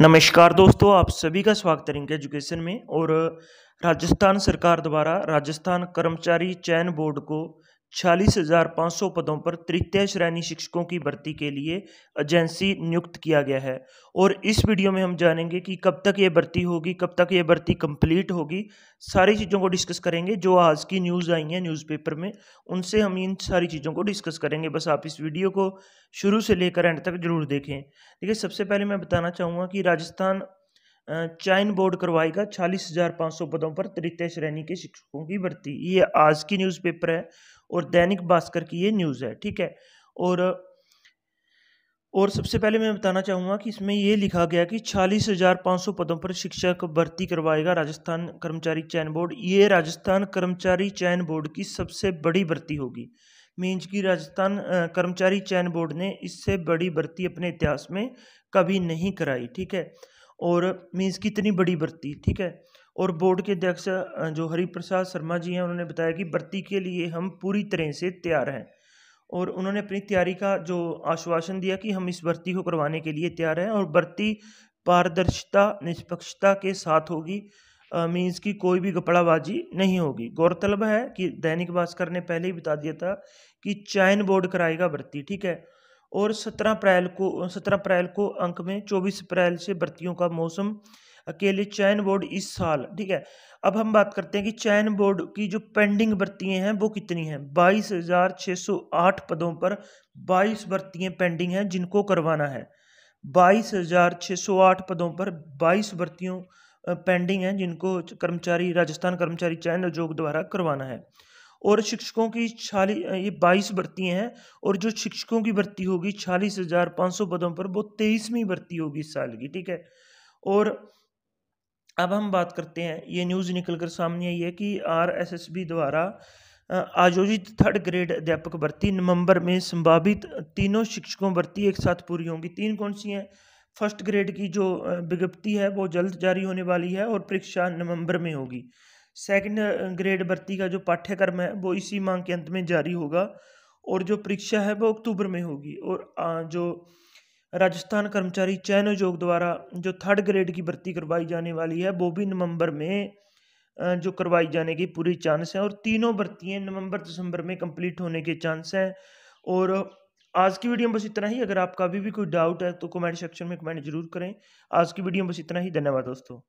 नमस्कार दोस्तों, आप सभी का स्वागत करेंगे एजुकेशन में और, राजस्थान सरकार द्वारा राजस्थान कर्मचारी चयन बोर्ड को छियालीस हज़ार पाँच सौ पदों पर तृतीय श्रेणी शिक्षकों की भर्ती के लिए एजेंसी नियुक्त किया गया है। और इस वीडियो में हम जानेंगे कि कब तक ये भर्ती होगी, कब तक ये भर्ती कंप्लीट होगी। सारी चीज़ों को डिस्कस करेंगे, जो आज की न्यूज़ आई हैं न्यूज़पेपर में, उनसे हम इन सारी चीज़ों को डिस्कस करेंगे। बस आप इस वीडियो को शुरू से लेकर एंड तक ज़रूर देखें। देखिए, सबसे पहले मैं बताना चाहूँगा कि राजस्थान चयन बोर्ड करवाएगा। छियालीस हज़ार पाँच सौ पदों पर तृतीय श्रेणी के शिक्षकों की भर्ती। ये आज की न्यूज़पेपर है और दैनिक भास्कर की ये न्यूज़ है, ठीक है? और और सबसे पहले मैं बताना चाहूँगा कि इसमें ये लिखा गया कि छियालीस हज़ार पाँच सौ पदों पर शिक्षक भर्ती करवाएगा राजस्थान कर्मचारी चयन बोर्ड। ये राजस्थान कर्मचारी चयन बोर्ड की सबसे बड़ी भर्ती होगी। मीन्स की राजस्थान कर्मचारी चयन बोर्ड ने इससे बड़ी भर्ती अपने इतिहास में कभी नहीं कराई, ठीक है? और मीन्स की इतनी बड़ी भर्ती, ठीक है? और बोर्ड के अध्यक्ष जो हरिप्रसाद शर्मा जी हैं, उन्होंने बताया कि भर्ती के लिए हम पूरी तरह से तैयार हैं। और उन्होंने अपनी तैयारी का जो आश्वासन दिया कि हम इस भर्ती को करवाने के लिए तैयार हैं और भर्ती पारदर्शिता, निष्पक्षता के साथ होगी। मीन्स की कोई भी कपड़ाबाजी नहीं होगी। गौरतलब है कि दैनिक भास्कर ने पहले ही बता दिया था कि चयन बोर्ड कराएगा भर्ती, ठीक है? और सत्रह अप्रैल को, सत्रह अप्रैल को अंक में चौबीस अप्रैल से भर्तियों का मौसम अकेले चयन बोर्ड इस साल, ठीक है? अब हम बात करते हैं कि चयन बोर्ड की जो पेंडिंग भर्तियाँ हैं वो कितनी हैं? बाईस हज़ार छः सौ आठ पदों पर बाईस भर्तियाँ पेंडिंग हैं जिनको करवाना है। बाईस हज़ार छः सौ आठ पदों पर बाईस भर्तियों पेंडिंग हैं जिनको कर्मचारी, राजस्थान कर्मचारी चयन आयोग द्वारा करवाना है। और शिक्षकों की छियाली ये बाईस भर्ती हैं और जो शिक्षकों की भर्ती होगी छियालीस हज़ार पाँच सौ पदों पर, वो तेईसवीं भर्ती होगी इस साल की, ठीक है? और अब हम बात करते हैं, ये न्यूज़ निकल कर सामने आई है कि आर एस एस बी द्वारा आयोजित थर्ड ग्रेड अध्यापक भर्ती नवंबर में संभावित तीनों शिक्षकों भर्ती एक साथ पूरी होंगी। तीन कौन सी हैं? फ़र्स्ट ग्रेड की जो विज्ञप्ति है वो जल्द जारी होने वाली है और परीक्षा नवंबर में होगी। सेकंड ग्रेड भर्ती का जो पाठ्यक्रम है, वो इसी माह के अंत में जारी होगा और जो परीक्षा है, वो अक्टूबर में होगी। और जो राजस्थान कर्मचारी चयन आयोग द्वारा जो थर्ड ग्रेड की भर्ती करवाई जाने वाली है, वो भी नवंबर में जो करवाई जाने की पूरी चांस है और तीनों भर्तियाँ नवंबर दिसंबर में कंप्लीट होने के चांस हैं। और आज की वीडियो में बस इतना ही। अगर आपका अभी भी कोई डाउट है तो कमेंट सेक्शन में कमेंट ज़रूर करें। आज की वीडियो में बस इतना ही। धन्यवाद दोस्तों।